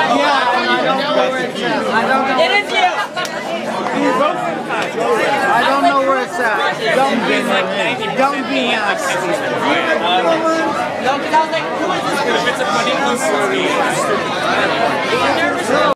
Yeah, I don't know where it's at. I don't know. It is you. I don't know where it's at. Don't be like Don't be honest. Don't be like, who is this?